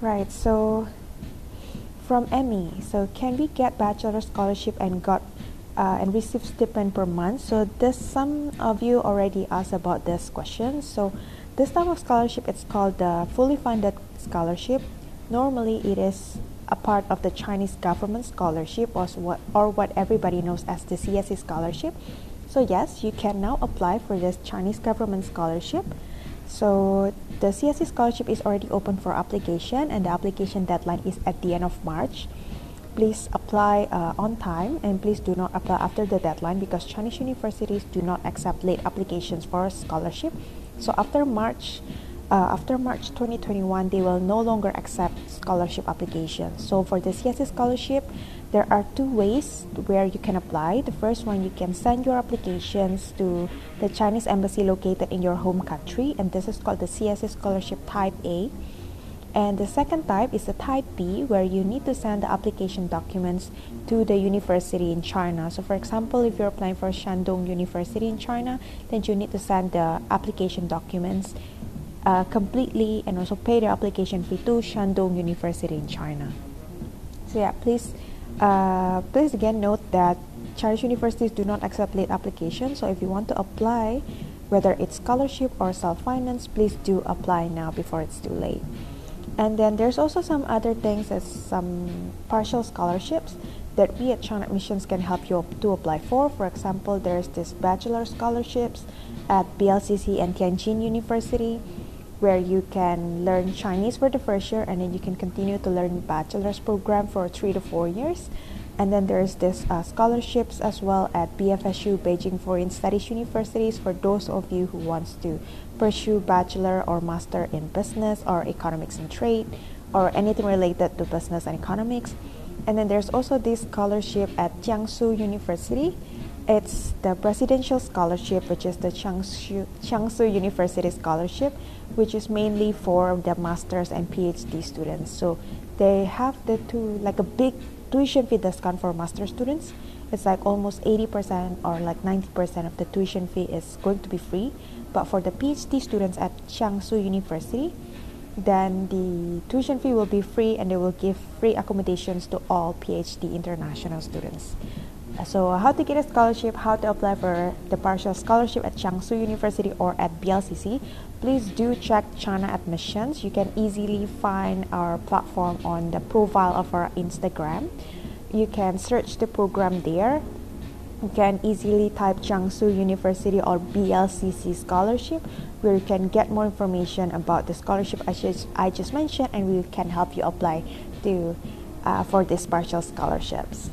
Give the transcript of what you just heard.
Right, so from Emmy, so can we get bachelor scholarship and got uh, and receive stipend per month? So this some of you already asked about this question. So this type of scholarship it's called the fully funded scholarship. Normally it is a part of the Chinese government scholarship or what or what everybody knows as the CSC scholarship. So yes, you can now apply for this Chinese government scholarship. So the CSC scholarship is already open for application and the application deadline is at the end of March. Please apply uh, on time and please do not apply after the deadline because Chinese universities do not accept late applications for scholarship. So after March, uh, after March 2021, they will no longer accept scholarship applications. So for the CSC scholarship, there are two ways where you can apply. The first one, you can send your applications to the Chinese embassy located in your home country, and this is called the CSC Scholarship Type A. And the second type is the Type B, where you need to send the application documents to the university in China. So, for example, if you're applying for Shandong University in China, then you need to send the application documents uh, completely and also pay the application fee to Shandong University in China. So yeah, please, uh, please again note that Chinese universities do not accept late applications. So if you want to apply, whether it's scholarship or self-finance, please do apply now before it's too late. And then there's also some other things as some partial scholarships that we at China Admissions can help you to apply for. For example, there's this bachelor scholarships at BLCC and Tianjin University where you can learn Chinese for the first year and then you can continue to learn bachelor's program for three to four years. And then there's this uh, scholarships as well at BFSU Beijing Foreign Studies Universities for those of you who wants to pursue bachelor or master in business or economics and trade or anything related to business and economics. And then there's also this scholarship at Jiangsu University it's the presidential scholarship, which is the Jiangsu University Scholarship, which is mainly for the master's and PhD students. So they have the two, like a big tuition fee discount for master students. It's like almost 80% or like 90% of the tuition fee is going to be free. But for the PhD students at Jiangsu University, then the tuition fee will be free and they will give free accommodations to all PhD international students. So how to get a scholarship, how to apply for the partial scholarship at Jiangsu University or at BLCC, please do check China Admissions. You can easily find our platform on the profile of our Instagram. You can search the program there. You can easily type Jiangsu University or BLCC scholarship where you can get more information about the scholarship I just, I just mentioned and we can help you apply to uh, for these partial scholarships.